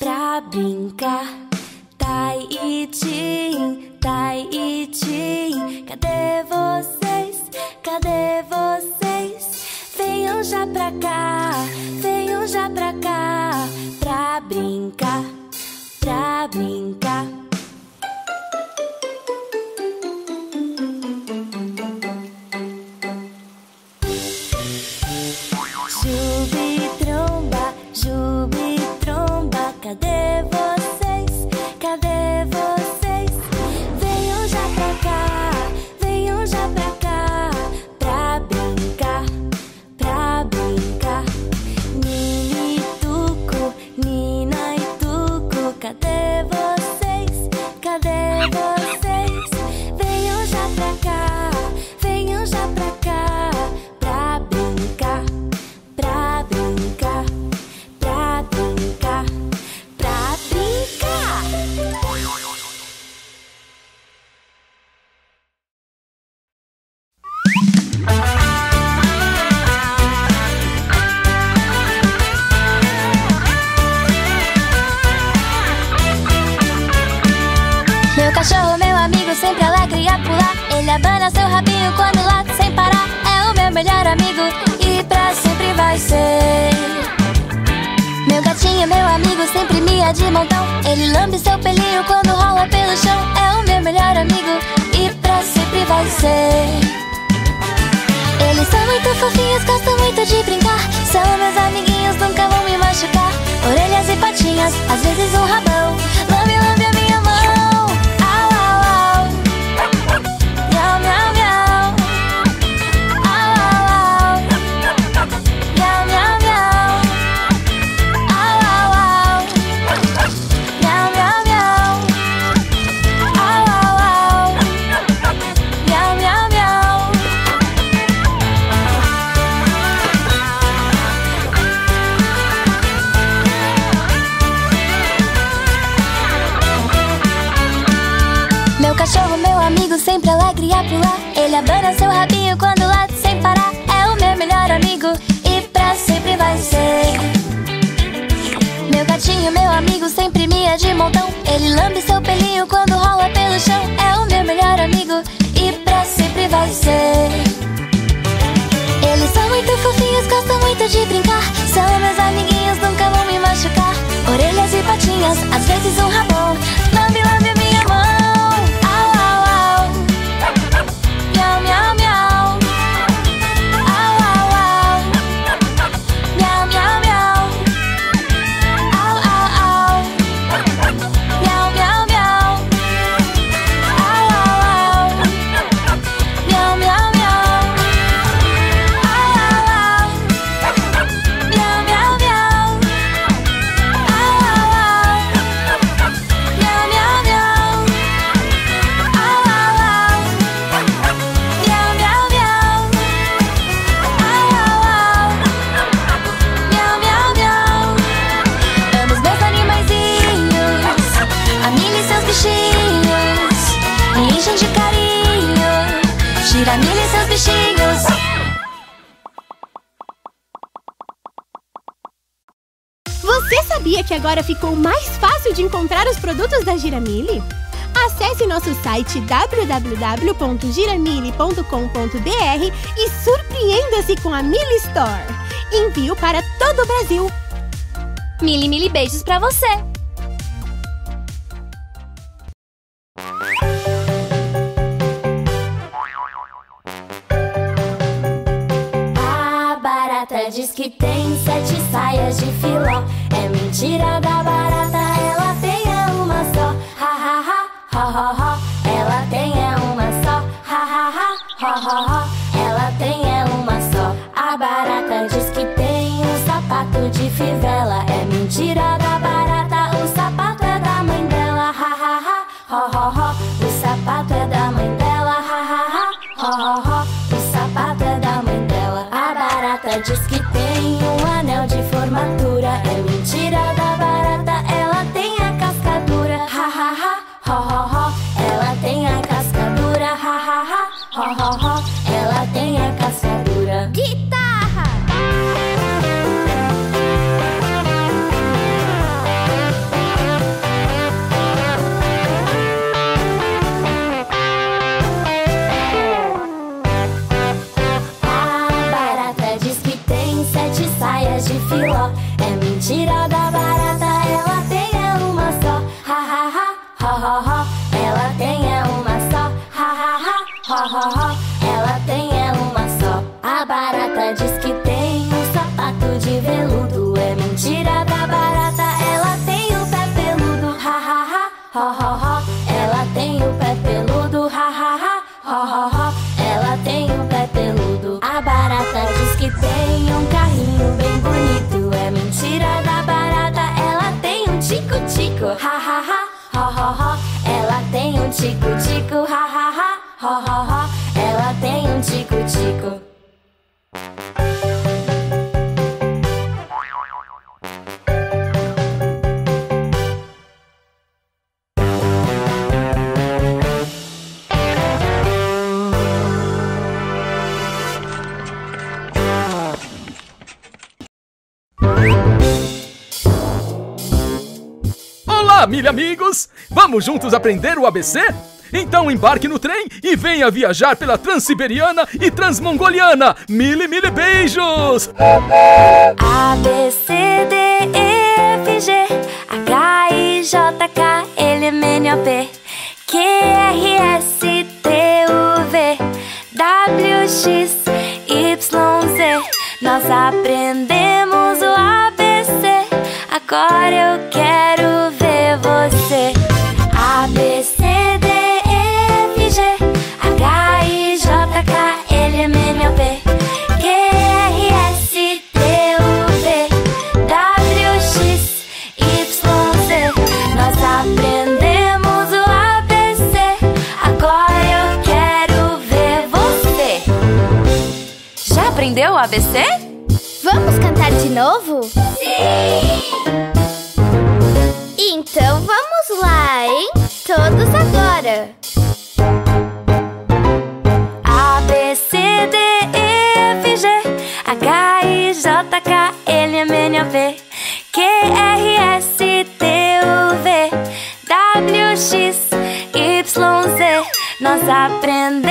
pra brincar. Tai e Tim, Tai e Tim, cadê vocês? Cadê vocês? Venham já pra cá, venham já pra cá pra brincar, pra brincar. Tromba, cadê vocês? Cadê vocês? Sempre alegre a pular. Ele abana seu rabinho quando late sem parar. É o meu melhor amigo e pra sempre vai ser. Meu gatinho, meu amigo, sempre mia de montão. Ele lambe seu pelinho quando rola pelo chão. É o meu melhor amigo e pra sempre vai ser. Eles são muito fofinhos, gostam muito de brincar. São meus amiguinhos, nunca vão me machucar. Orelhas e patinhas, às vezes um rabão. Ele abana seu rabinho quando late sem parar. É o meu melhor amigo e pra sempre vai ser. Meu gatinho, meu amigo, sempre mia de montão. Ele lambe seu pelinho quando rola pelo chão. É o meu melhor amigo e pra sempre vai ser. Eles são muito fofinhos, gostam muito de brincar. São meus amiguinhos, nunca vão me machucar. Orelhas e patinhas, às vezes um rabão. Você sabia que agora ficou mais fácil de encontrar os produtos da Giramille? Acesse nosso site www.giramille.com.br e surpreenda-se com a Mille Store. Envio para todo o Brasil. Mili, mili beijos pra você. A barata diz que tem sete saias de filó. 白樺 ha, ha ha Mil amigos! Vamos juntos aprender o ABC? Então embarque no trem e venha viajar pela Transiberiana e Transmongoliana! Mil e mil beijos! A, B, C, D, E, F, G H, I, J, K, L, M, N, O, P Q, R, S, T, U, V W, X, Y, Z Nós aprendemos o ABC Agora eu quero ABC? Vamos cantar de novo? Sim! Então vamos lá, hein? Todos agora! A, B, C, D, E, F, G H, I, J, K, L, M, N, O, P Q, R, S, T, U, V W, X, Y, Z Nós aprendemos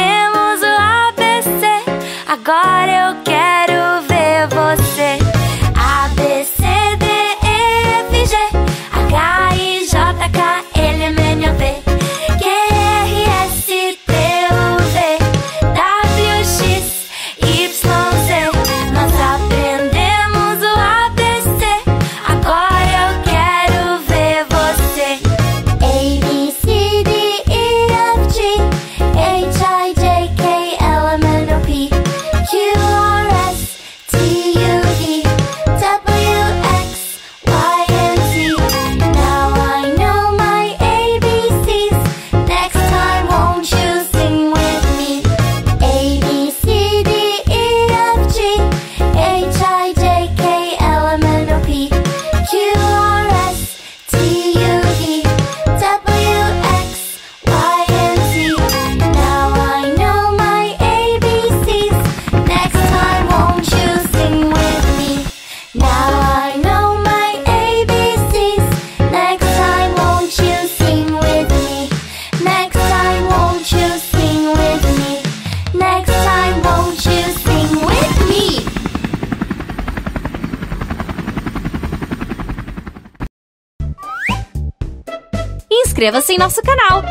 Inscreva-se em nosso canal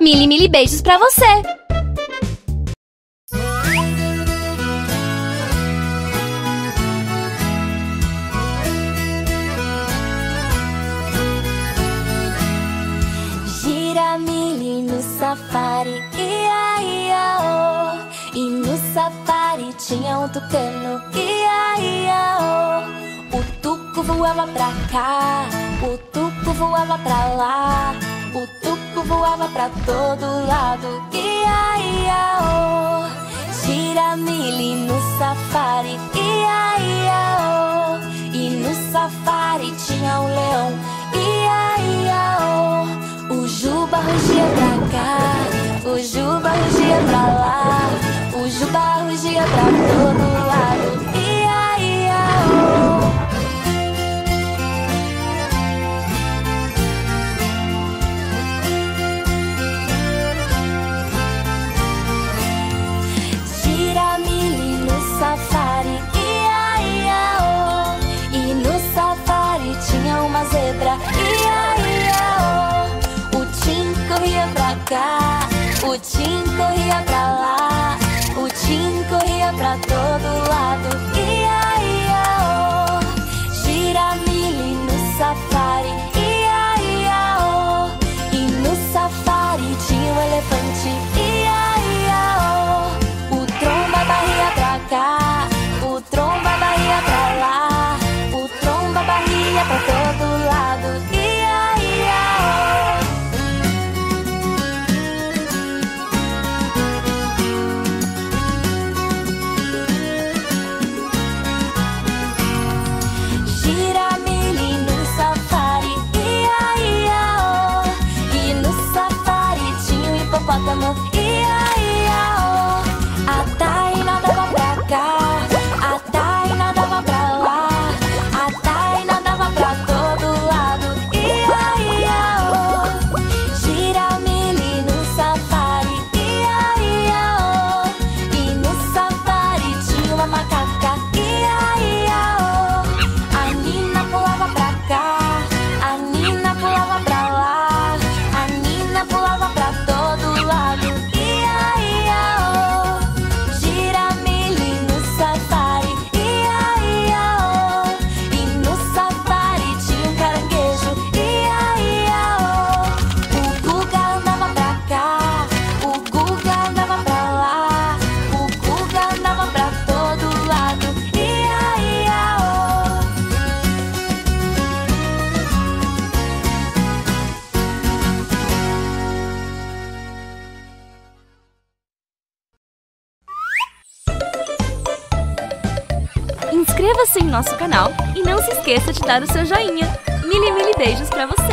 Mili mili beijos pra você safari, ia, ia, oh. E no safari tinha um tucano, ia, ia, oh. O tuco voava pra cá, o tuco tuco voava pra lá, o tuco voava pra todo lado. Ia, ia, oh, giramili no safari. Ia, ia, oh, e no safari tinha um leão. Ia, ia, oh, o juba rugia pra cá, o juba rugia pra lá, o juba rugia pra todo lado. cá. O Tim corria pra lá, o Tim corria pra todo lado. E aí? nosso canal e não se esqueça de dar o seu joinha. Mil e mil beijos para você!